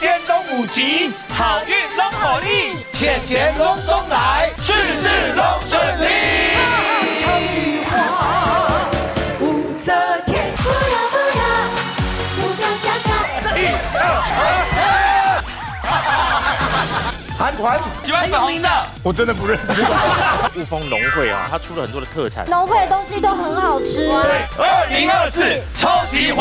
天龙五吉，好运龙火力，钱钱龙中来，事事龙顺利。武则天。不要不要，不要。一 二韩团喜欢粉红的，我真的不认识。雾峰农会啊，他出了很多的特产，农会的东西都很好吃。二零二四超级